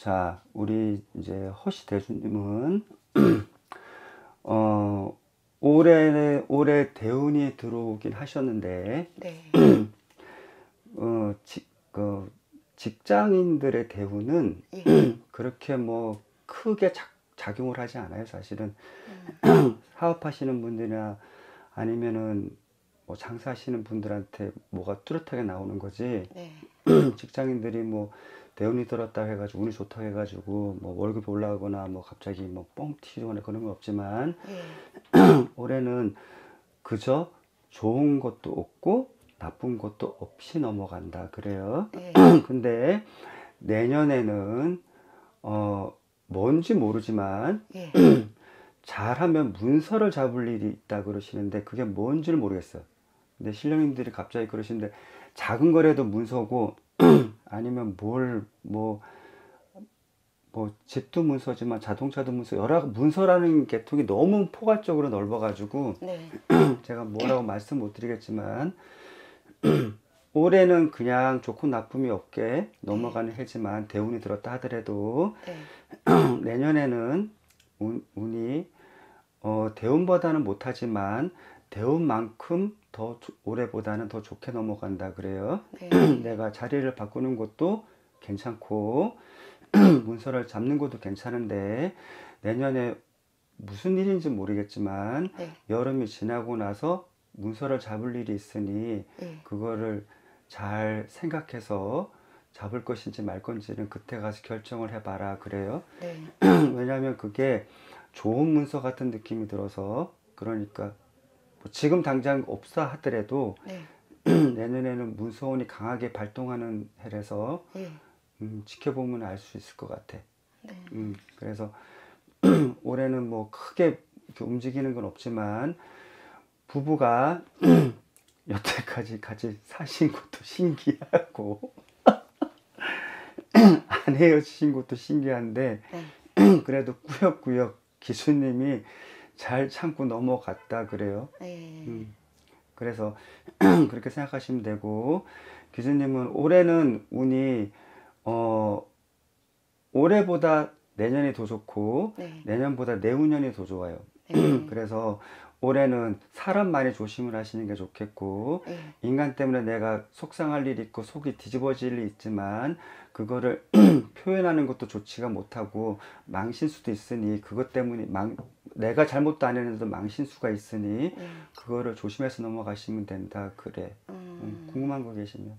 자, 우리 이제 허시 대주님은 어 올해 올해 대운이 들어오긴 하셨는데 네. 어, 직, 그 직장인들의 대우는 예. 그렇게 뭐 크게 작, 작용을 하지 않아요. 사실은 음. 사업하시는 분들이나 아니면은 뭐 장사하시는 분들한테 뭐가 뚜렷하게 나오는 거지. 네. 직장인들이 뭐 대운이 들었다 해가지고 운이 좋다 해가지고 뭐 월급이 올라가거나 뭐 갑자기 뭐 뻥 튀거나 그런 건 없지만 예. 올해는 그저 좋은 것도 없고 나쁜 것도 없이 넘어간다 그래요. 예. 근데 내년에는 어 뭔지 모르지만 예. 잘하면 문서를 잡을 일이 있다 그러시는데 그게 뭔지를 모르겠어요. 근데 신령님들이 갑자기 그러시는데 작은 거라도 문서고 아니면 뭘 뭐 뭐 집도 문서지만 자동차도 문서 여러 문서라는 계통이 너무 포괄적으로 넓어가지고 네. 제가 뭐라고 말씀 못 드리겠지만 올해는 그냥 좋고 나쁨이 없게 넘어가는 해지만 대운이 들었다 하더라도 네. 내년에는 운, 운이 어, 대운보다는 못하지만 대운만큼 더 조- 올해보다는 더 좋게 넘어간다 그래요. 네. 내가 자리를 바꾸는 것도 괜찮고 문서를 잡는 것도 괜찮은데 내년에 무슨 일인지 모르겠지만 네. 여름이 지나고 나서 문서를 잡을 일이 있으니 예. 그거를 잘 생각해서 잡을 것인지 말 건지는 그때 가서 결정을 해봐라 그래요. 네. 왜냐하면 그게 좋은 문서 같은 느낌이 들어서 그러니까 뭐 지금 당장 없어 하더라도 네. 내년에는 문서원이 강하게 발동하는 해라서 예. 음, 지켜보면 알 수 있을 것 같아. 네. 음, 그래서 올해는 뭐 크게 움직이는 건 없지만 부부가 여태까지 같이 사신 것도 신기하고 안 헤어지신 것도 신기한데 네. 그래도 꾸역꾸역 기수님이 잘 참고 넘어갔다 그래요. 네. 음, 그래서 그렇게 생각하시면 되고 기수님은 올해는 운이 어 올해보다 내년이 더 좋고 네. 내년보다 내후년이 더 좋아요. 네. 그래서 올해는 사람 많이 조심을 하시는 게 좋겠고 예. 인간 때문에 내가 속상할 일이 있고 속이 뒤집어질 일이 있지만 그거를 표현하는 것도 좋지가 못하고 망신 수도 있으니 그것 때문에 망, 내가 잘못도 안 했는데도 망신 수가 있으니 예. 그거를 조심해서 넘어가시면 된다 그래 음, 음. 궁금한 거 계시면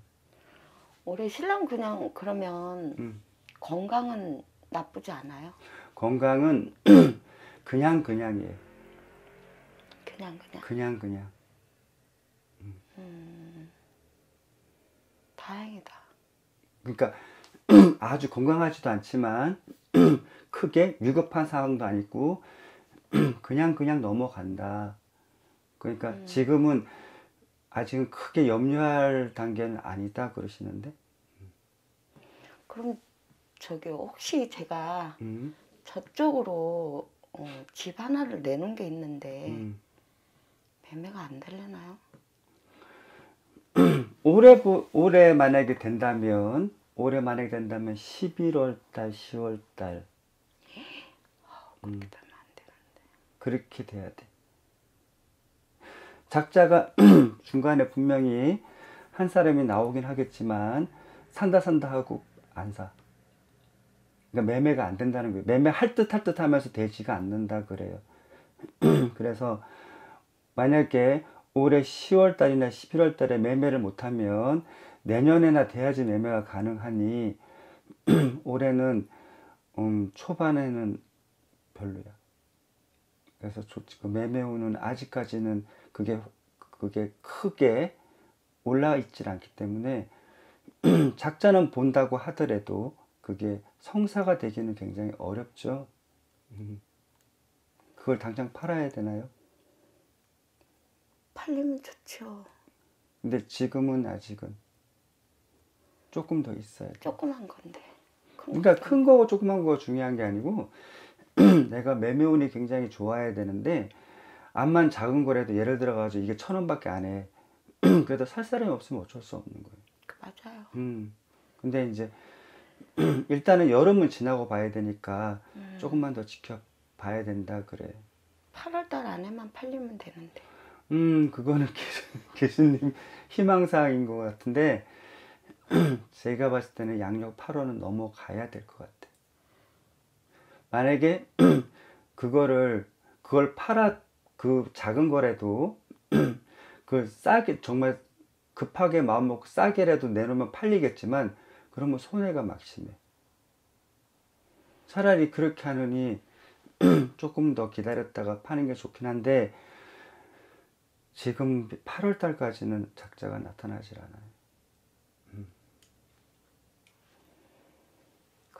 올해 신랑 그냥 그러면 음. 건강은 나쁘지 않아요? 건강은 그냥 그냥이에요 그냥 그냥. 그냥 그냥 음. 다행이다. 그러니까 아주 건강하지도 않지만 크게 위급한 상황도 아니고 그냥 그냥 넘어간다. 그러니까 음. 지금은 아직은 크게 염려할 단계는 아니다 그러시는데. 그럼 저기 혹시 제가 음, 저쪽으로 어, 집 하나를 내놓은 게 있는데 음. 매매가 안 되려나요? 올해 보- 올해 만약에 된다면 올해 만약에 된다면 11월 달, 10월 달 그렇게 음. 되면 안 되나? 그렇게 돼야 돼. 작자가 중간에 분명히 한 사람이 나오긴 하겠지만 산다 산다 하고 안 사. 그러니까 매매가 안 된다는 거예요. 매매할 듯 할 듯 하면서 되지가 않는다 그래요. 그래서 만약에 올해 10월 달이나 11월 달에 매매를 못하면 내년에나 돼야지 매매가 가능하니 올해는 음, 초반에는 별로야. 그래서 조- 그 매매운은 아직까지는 그게 그게 크게 올라 있질 않기 때문에 작자는 본다고 하더라도 그게 성사가 되기는 굉장히 어렵죠. 음. 그걸 당장 팔아야 되나요? 팔리면 좋죠. 근데 지금은 아직은 조금 더 있어야 돼. 조그만 건데. 큰 그러니까 큰 거고 조그만 거가 중요한 게 아니고 내가 매매운이 굉장히 좋아야 되는데 암만 작은 거라도 예를 들어 가지고 이게 천 원밖에 안 해. 그래도 살 사람이 없으면 어쩔 수 없는 거예요. 그 맞아요. 음. 근데 이제 일단은 여름은 지나고 봐야 되니까 음. 조금만 더 지켜봐야 된다 그래. 8월달 안에만 팔리면 되는데. 음, 그거는 교수, 님 희망사항인 것 같은데, 제가 봤을 때는 양력 8월은 넘어가야 될 것 같아. 만약에 그거를, 그걸 팔아, 그 작은 거라도, 그 싸게, 정말 급하게 마음 먹고 싸게라도 내놓으면 팔리겠지만, 그러면 손해가 막 심해. 차라리 그렇게 하느니 조금 더 기다렸다가 파는 게 좋긴 한데, 지금 8월 달까지는 작자가 나타나질 않아요.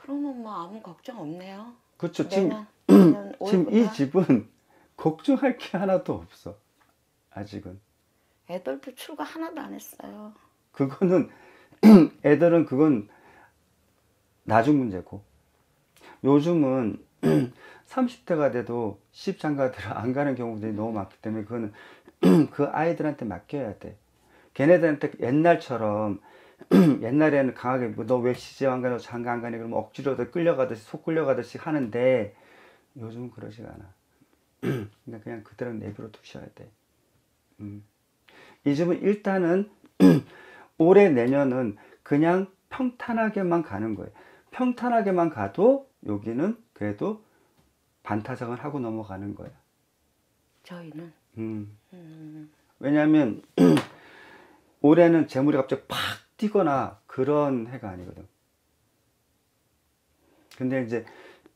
그러면 뭐 아무 걱정 없네요. 그렇죠. 지금, 지금 이 5월부터 집은 걱정할 게 하나도 없어. 아직은. 애들도 출가 하나도 안 했어요. 그거는 애들은 그건 나중 문제고. 요즘은 30대가 돼도 시집장가들을 안 가는 경우들이 너무 많기 때문에 그거는 그 아이들한테 맡겨야 돼. 걔네들한테 옛날처럼 옛날에는 강하게 뭐 너 왜 시집 안 가냐 장가 안 가냐 그러면 억지로도 끌려가듯이 속 끌려가듯이 하는데 요즘은 그러지가 않아. 그러니까 그냥 그대로 내버려 두셔야 돼. 음. 이 집은 일단은 올해 내년은 그냥 평탄하게만 가는 거예요. 평탄하게만 가도 여기는 그래도 반타작을 하고 넘어가는 거야. 저희는. 음. 음, 왜냐하면 올해는 재물이 갑자기 팍 뛰거나 그런 해가 아니거든. 근데 이제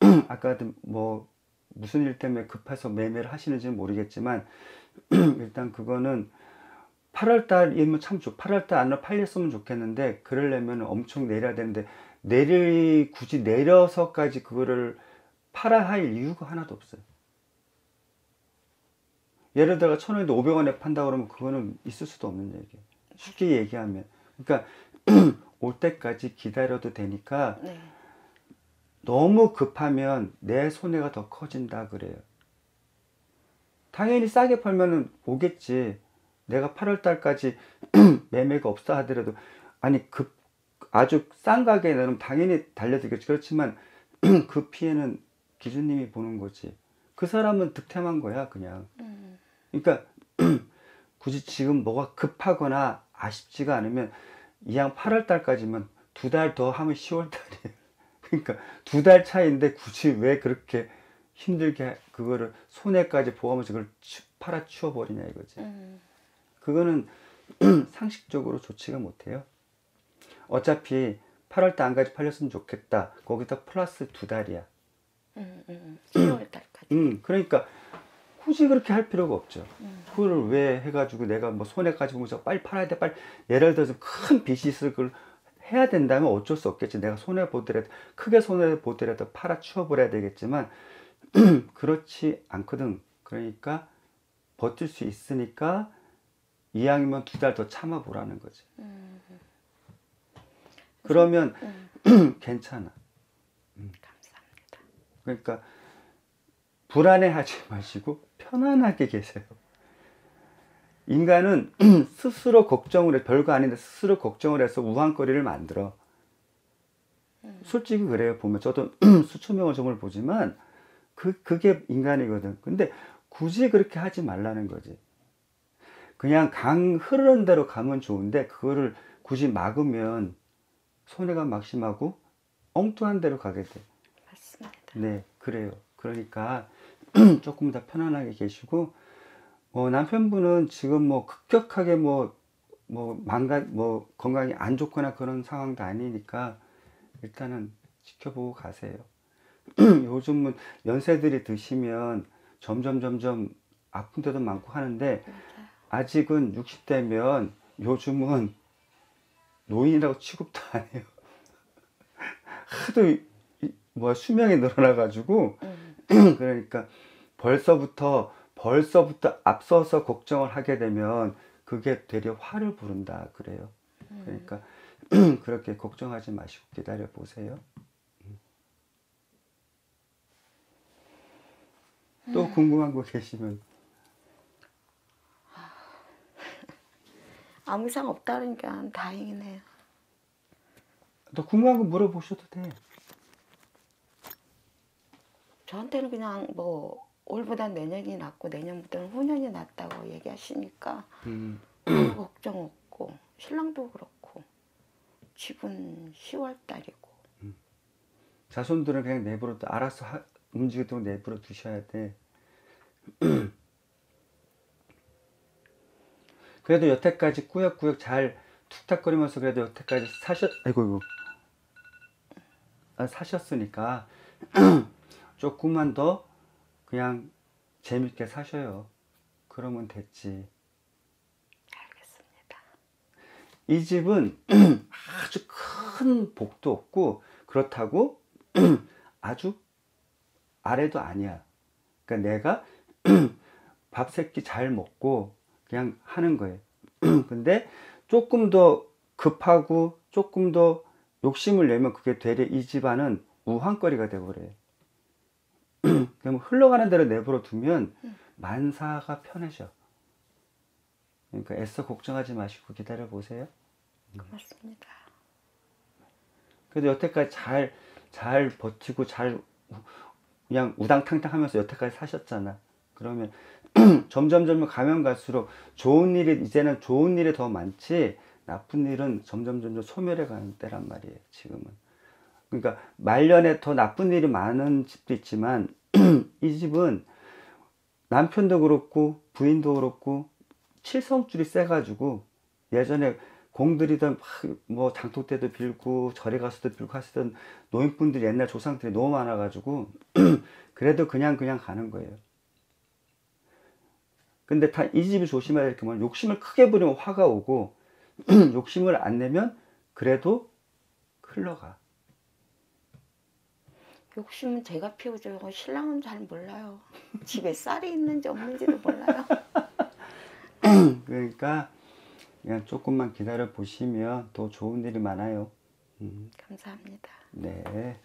아까 뭐 무슨 일 때문에 급해서 매매를 하시는지는 모르겠지만 일단 그거는 8월 달이면 참 좋. 8월 달 안으로 팔렸으면 좋겠는데 그러려면 엄청 내려야 되는데 내리 굳이 내려서까지 그거를 팔아야 할 이유가 하나도 없어요. 예를 들어 천 원인데 500원에 판다 그러면 그거는 있을 수도 없는 얘기예요. 쉽게 얘기하면. 그러니까 올 때까지 기다려도 되니까 네. 너무 급하면 내 손해가 더 커진다 그래요. 당연히 싸게 팔면은 오겠지. 내가 8월 달까지 매매가 없어 하더라도 아니 급 아주 싼 가게에 내면 당연히 달려들겠지. 그렇지만 그 피해는 기준님이 보는 거지. 그 사람은 득템한 거야, 그냥. 음, 그러니까 굳이 지금 뭐가 급하거나 아쉽지가 않으면 이양 8월 달까지면 두달 더 하면 10월 달이에요. 그러니까 두 달 차인데 굳이 왜 그렇게 힘들게 그거를 손해까지 보험해서 그걸 치- 팔아 치워 버리냐 이거지. 음, 그거는 상식적으로 좋지가 못해요. 어차피 8월 달 안까지 팔렸으면 좋겠다. 거기다 플러스 두 달이야. 음, 음, 10월 달까지. 음, 그러니까 굳이 그렇게 할 필요가 없죠. 음. 그거를 왜 해가지고 내가 뭐 손해까지 보면서 빨리 팔아야 돼, 빨리. 예를 들어서 큰 빚이 있을 걸 해야 된다면 어쩔 수 없겠지. 내가 손해 보더라도, 크게 손해 보더라도 팔아 치워버려야 되겠지만, 그렇지 않거든. 그러니까 버틸 수 있으니까 이왕이면 두 달 더 참아보라는 거지. 음, 그러면 음, 괜찮아. 감사합니다. 그러니까 불안해하지 마시고 편안하게 계세요. 인간은 스스로 걱정을 해 별거 아닌데 스스로 걱정을 해서 우한거리를 만들어. 솔직히 그래요. 보면 저도 수천 명의 점을 보지만 그 그게 인간이거든. 근데 굳이 그렇게 하지 말라는 거지. 그냥 강 흐르는 대로 가면 좋은데 그거를 굳이 막으면 손해가 막심하고 엉뚱한 대로 가게 돼. 맞습니다. 네, 그래요. 그러니까 조금 더 편안하게 계시고, 뭐 남편분은 지금 뭐 급격하게 뭐, 뭐 망가, 뭐 건강이 안 좋거나 그런 상황도 아니니까 일단은 지켜보고 가세요. 요즘은 연세들이 드시면 점점 점점 아픈 데도 많고 하는데 맞 아직은 60대면 요즘은 노인이라고 취급도 안 해요. 하도 뭐 수명이 늘어나가지고 음, 그러니까 벌써부터 벌써부터 앞서서 걱정을 하게 되면 그게 되려 화를 부른다 그래요. 그러니까 그렇게 걱정하지 마시고 기다려 보세요. 또 궁금한 거 계시면 아무 이상 없다니까 다행이네요. 더 궁금한 거 물어보셔도 돼. 저한테는 그냥 뭐 올보다 내년이 낫고 내년부터는 후년이 낫다고 얘기하시니까 음, 걱정 없고 신랑도 그렇고 집은 10월 달이고 자손들은 그냥 내버려 둬. 알아서 하, 움직이도록 내버려 두셔야 돼. 그래도 여태까지 꾸역꾸역 잘 툭탁거리면서 그래도 여태까지 사셨, 아이고, 이고 아, 사셨으니까 조금만 더 그냥 재밌게 사셔요. 그러면 됐지. 알겠습니다. 이 집은 아주 큰 복도 없고 그렇다고 아주 아래도 아니야. 그러니까 내가 밥 새끼 잘 먹고 그냥 하는 거예요. 근데 조금 더 급하고 조금 더 욕심을 내면 그게 되려 이 집안은 우환거리가 돼버려요. 그럼 흘러가는 대로 내버려 두면 만사가 편해져. 그러니까 애써 걱정하지 마시고 기다려 보세요. 고맙습니다. 그래도 여태까지 잘, 잘 버티고 잘 우- 그냥 우당탕탕 하면서 여태까지 사셨잖아. 그러면 점점 점점 가면 갈수록 좋은 일이 이제는 좋은 일이 더 많지 나쁜 일은 점점 점점 소멸해 가는 때란 말이에요. 지금은. 그러니까 말년에 더 나쁜 일이 많은 집도 있지만 이 집은 남편도 그렇고 부인도 그렇고 칠성줄이 세가지고 예전에 공들이던 막뭐 장독 때도 빌고 절에 가서도 빌고 하시던 노인분들이 옛날 조상들이 너무 많아가지고 그래도 그냥 그냥 가는 거예요. 근데 다이 집이 조심해야 될게 뭐냐 욕심을 크게 부리면 화가 오고 욕심을 안 내면 그래도 흘러가. 욕심은 제가 피우죠. 신랑은 잘 몰라요. 집에 쌀이 있는지 없는지도 몰라요. 그러니까 그냥 조금만 기다려 보시면 더 좋은 일이 많아요. 음, 감사합니다. 네.